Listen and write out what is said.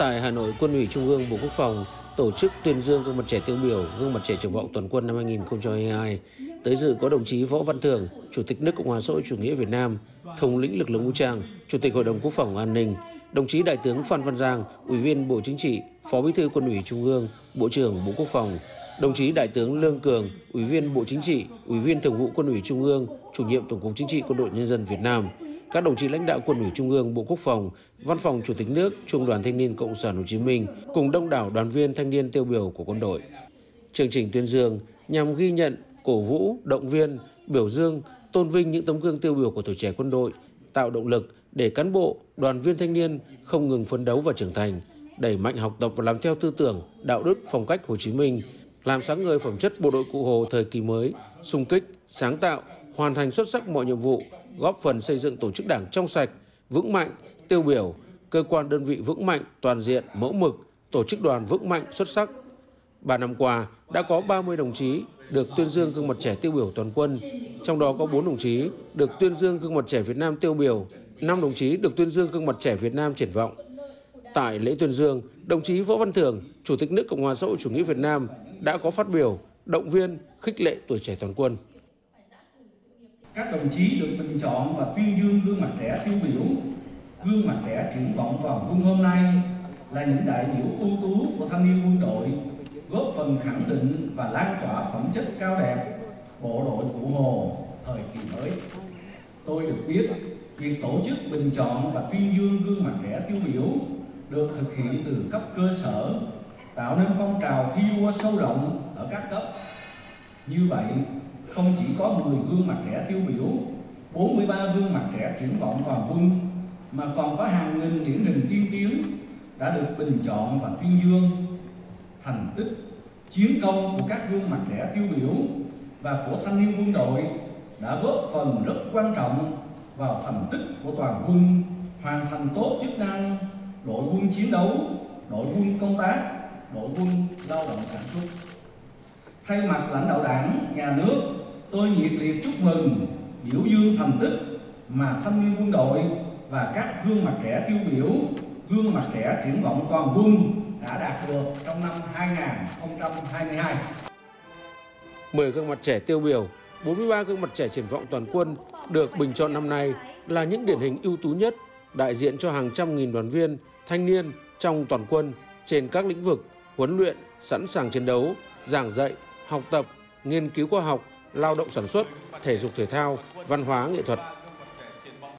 Tại Hà Nội, Quân ủy Trung ương Bộ Quốc phòng tổ chức tuyên dương gương mặt trẻ tiêu biểu, gương mặt trẻ triển vọng toàn quân năm 2022. Tới dự có đồng chí Võ Văn Thưởng, Chủ tịch nước Cộng hòa xã hội chủ nghĩa Việt Nam, thống lĩnh lực lượng vũ trang, Chủ tịch Hội đồng Quốc phòng An ninh, đồng chí Đại tướng Phan Văn Giang, Ủy viên Bộ Chính trị, Phó Bí thư Quân ủy Trung ương, Bộ trưởng Bộ Quốc phòng, đồng chí Đại tướng Lương Cường, Ủy viên Bộ Chính trị, Ủy viên Thường vụ Quân ủy Trung ương, Chủ nhiệm Tổng cục Chính trị Quân đội Nhân dân Việt Nam, các đồng chí lãnh đạo Quân ủy Trung ương, Bộ Quốc phòng, Văn phòng Chủ tịch nước, Trung đoàn Thanh niên Cộng sản Hồ Chí Minh cùng đông đảo đoàn viên thanh niên tiêu biểu của quân đội. Chương trình tuyên dương nhằm ghi nhận, cổ vũ, động viên, biểu dương, tôn vinh những tấm gương tiêu biểu của tuổi trẻ quân đội, tạo động lực để cán bộ, đoàn viên thanh niên không ngừng phấn đấu và trưởng thành, đẩy mạnh học tập và làm theo tư tưởng, đạo đức, phong cách Hồ Chí Minh, làm sáng ngời phẩm chất bộ đội cụ Hồ thời kỳ mới, sung kích, sáng tạo, hoàn thành xuất sắc mọi nhiệm vụ, góp phần xây dựng tổ chức đảng trong sạch, vững mạnh, tiêu biểu, cơ quan đơn vị vững mạnh, toàn diện, mẫu mực, tổ chức đoàn vững mạnh, xuất sắc. Ba năm qua, đã có 30 đồng chí được tuyên dương gương mặt trẻ tiêu biểu toàn quân, trong đó có 4 đồng chí được tuyên dương gương mặt trẻ Việt Nam tiêu biểu, 5 đồng chí được tuyên dương gương mặt trẻ Việt Nam triển vọng. Tại lễ tuyên dương, đồng chí Võ Văn Thưởng, Chủ tịch nước Cộng hòa xã hội chủ nghĩa Việt Nam đã có phát biểu động viên khích lệ tuổi trẻ toàn quân các đồng chí được bình chọn và tuyên dương gương mặt trẻ tiêu biểu, gương mặt trẻ triển vọng vào hương hôm nay là những đại biểu ưu tú của thanh niên quân đội, góp phần khẳng định và lan tỏa phẩm chất cao đẹp, bộ đội cụ hồ thời kỳ mới. Tôi được biết, việc tổ chức bình chọn và tuyên dương gương mặt trẻ tiêu biểu được thực hiện từ cấp cơ sở, tạo nên phong trào thi đua sâu rộng ở các cấp. Như vậy không chỉ có 10 gương mặt trẻ tiêu biểu, 43 gương mặt trẻ triển vọng toàn quân, mà còn có hàng nghìn điển hình tiên tiến đã được bình chọn và tuyên dương thành tích chiến công của các gương mặt trẻ tiêu biểu và của thanh niên quân đội đã góp phần rất quan trọng vào thành tích của toàn quân hoàn thành tốt chức năng đội quân chiến đấu, đội quân công tác, đội quân lao động sản xuất. Thay mặt lãnh đạo đảng, nhà nước tôi nhiệt liệt chúc mừng biểu dương thành tích mà thanh niên quân đội và các gương mặt trẻ tiêu biểu gương mặt trẻ triển vọng toàn quân đã đạt được trong năm 2022. 10 gương mặt trẻ tiêu biểu, 43 gương mặt trẻ triển vọng toàn quân được bình chọn năm nay là những điển hình ưu tú nhất đại diện cho hàng trăm nghìn đoàn viên, thanh niên trong toàn quân trên các lĩnh vực huấn luyện, sẵn sàng chiến đấu, giảng dạy, học tập, nghiên cứu khoa học, lao động sản xuất, thể dục thể thao, văn hóa nghệ thuật,